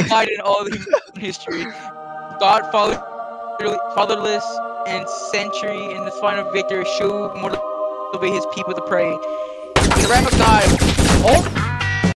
a in all of history. Godfather, fatherless, and century in the final victory, show motivate his people to pray. In the wrath of God,